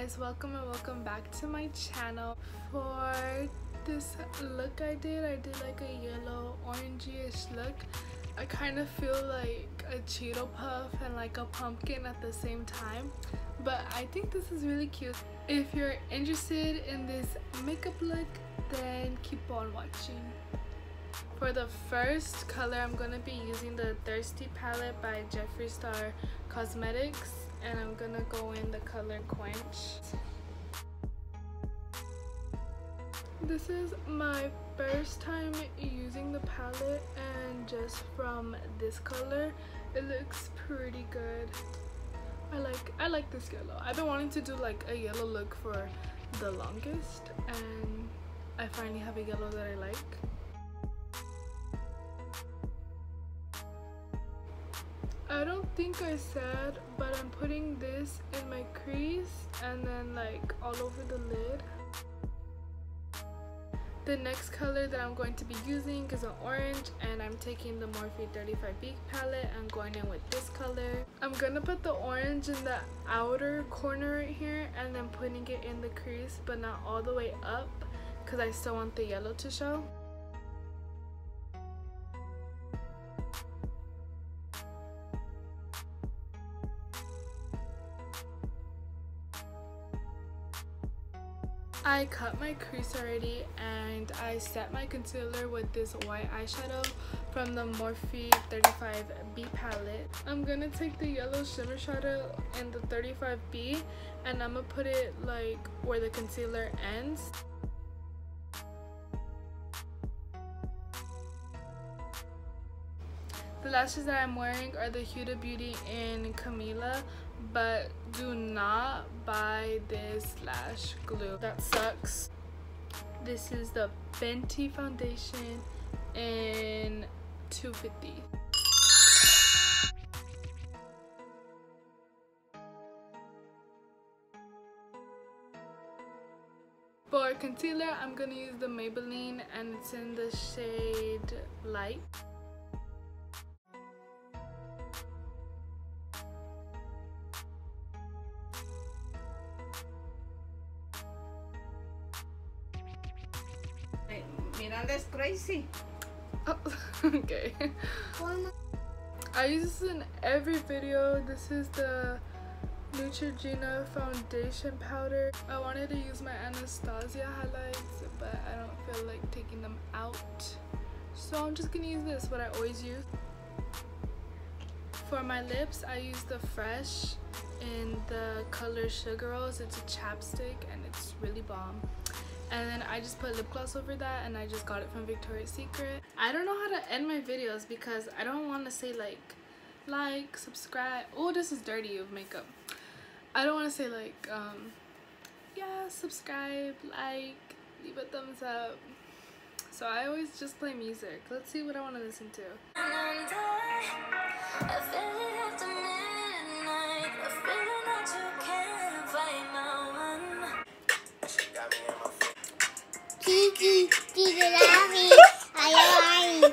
guys welcome and welcome back to my channel. For this look I did I did like a yellow orangey-ish look. I kind of feel like a Cheeto puff and like a pumpkin at the same time but I think this is really cute. If you're interested in this makeup look then keep on watching. For the first color I'm gonna be using the Thirsty palette by Jeffree Star Cosmetics and I'm gonna go in the color Quench. This is my first time using the palette and just from this color it looks pretty good. I like I like this yellow. I've been wanting to do like a yellow look for the longest and I finally have a yellow that I like. I don't think I said, but I'm putting this in my crease and then like all over the lid. The next color that I'm going to be using is an orange and I'm taking the Morphe 35B palette and going in with this color. I'm gonna put the orange in the outer corner right here and then putting it in the crease but not all the way up because I still want the yellow to show. I cut my crease already and I set my concealer with this white eyeshadow from the Morphe 35B palette. I'm gonna take the yellow shimmer shadow in the 35B and I'm gonna put it like where the concealer ends. The lashes that I'm wearing are the Huda Beauty in Camila, but do not buy this lash glue. That sucks. This is the Fenty foundation in 250. For concealer, I'm gonna use the Maybelline and it's in the shade Light. Miranda's crazy. Oh, okay. I use this in every video. This is the Neutrogena foundation powder. I wanted to use my Anastasia highlights, but I don't feel like taking them out. So I'm just gonna use this, what I always use. For my lips, I use the Fresh in the color Sugar Rose. It's a chapstick and it's really bomb and then I just put lip gloss over that and I just got it from Victoria's Secret. I don't know how to end my videos because I don't want to say like like subscribe. Oh this is dirty of makeup. I don't want to say like um yeah subscribe like leave a thumbs up. So I always just play music. Let's see what I want to. Listen to Kiki, Kiki, love me. I love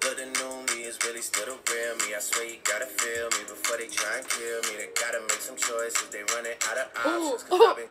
But the new me is really still the real me. I swear you gotta feel me before they try and kill me. They gotta make some choices. They running out of options. Cause I've been